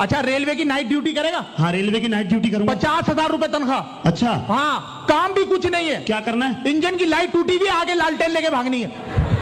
अच्छा रेलवे की night duty करेगा? हाँ रेलवे की नाइट ड्यूटी करूँगा। पचास हज़ार रूपए तनख्वाह। अच्छा। हाँ काम भी कुछ नहीं है। क्या करना है? इंजन की लाइट टूटी हुई आगे लालटेन लेके भागनी है।